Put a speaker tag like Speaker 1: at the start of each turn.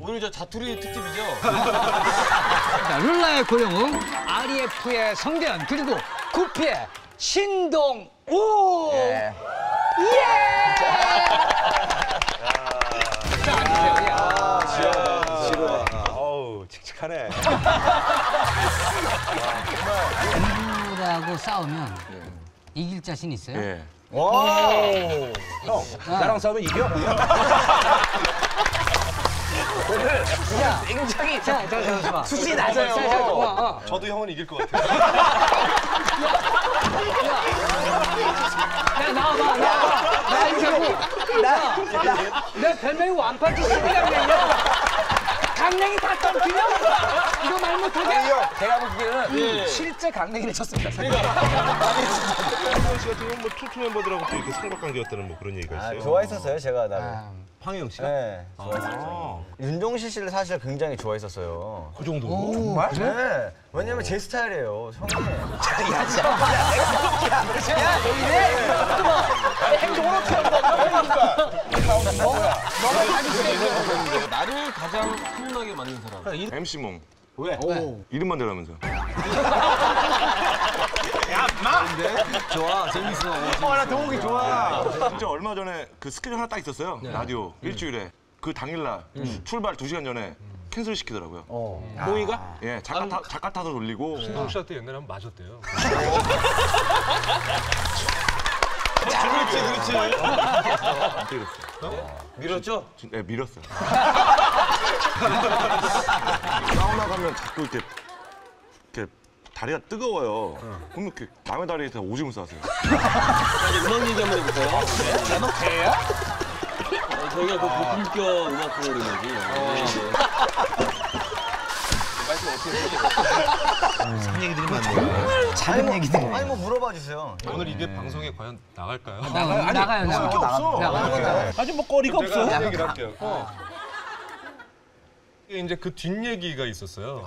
Speaker 1: 오늘 저 자투리 특집이죠?
Speaker 2: 자, 룰라의 고영웅, REF의 성대현, 그리고 구피의 신동우. 예. 자, 앉으세요. 예.
Speaker 3: 어우 칙칙하네.
Speaker 2: 누구라고 싸우면 이길 자신 있어요?
Speaker 1: 예.
Speaker 3: 형 나랑 싸우면 이겨?
Speaker 2: 자, 굉장히 자, 자, 잠시만. 수준이 낮아요. 자, 자, 어, 어.
Speaker 3: 저도 형은 이길 것 같아요.
Speaker 2: 야, 나와봐, 나와봐. 나 이거 자꾸. 나, 내 별명이 완판지 수비강냉이야. 강냉이 다 못하게?
Speaker 4: 제가 보기에는 실제 강냉이를 쳤습니다.
Speaker 3: 황현 씨 같은 경우는 뭐 투투 멤버들하고 또 이렇게 삼각관계였다는 뭐 그런 얘기가
Speaker 5: 아,
Speaker 3: 있어요.
Speaker 5: 좋아했었어요, 제가 나를.
Speaker 3: 황영 씨가?
Speaker 5: 네, 좋아했었어요. 윤종신 씨를 사실 굉장히 좋아했었어요.
Speaker 3: 그 정도?
Speaker 5: 정말? 네. 왜냐면 제 스타일이에요, 형이.
Speaker 1: 나를 가장 훈훈하게 만든 사람.
Speaker 3: MC 몽.
Speaker 5: 왜?
Speaker 3: 이름만 대라면서.
Speaker 1: 좋아, 재밌어.
Speaker 5: 나 동욱이 좋아.
Speaker 3: 진짜 얼마 전에 그 스케줄 하나 딱 있었어요. 라디오 일주일에. 그 당일날 출발 두시간 전에 캔슬 시키더라고요.
Speaker 1: 몽이가?
Speaker 3: 예, 작가, 타, 작가 타서 돌리고.
Speaker 6: 신동 씨한테 옛날에 한번 맞았대요.
Speaker 1: 그렇지, 그렇지.
Speaker 3: 안 때렸어요.
Speaker 1: 밀었죠?
Speaker 3: 진- 예, 밀었어요. 사우나 가면 자꾸 이렇게 이렇게 다리가 뜨거워요. 그럼 이렇게 남의 다리에서 오줌을 싸세요.
Speaker 1: 이제 음악 얘기 한번 해볼까요? 네. 너 개야? 어, 저희가 그 고품격 음악 프로그램이지. 네.
Speaker 5: 작은 얘기들. 아니, 뭐 물어봐 주세요.
Speaker 6: 오늘 이게 방송에 과연 나갈까요?
Speaker 2: 나가요, 나가요, 나가요.
Speaker 5: 없어.
Speaker 2: 나가요.
Speaker 3: 아직 뭐 거리가
Speaker 6: 제가 얘기를 할게요. 이게 이제 그 뒷얘기가 있었어요.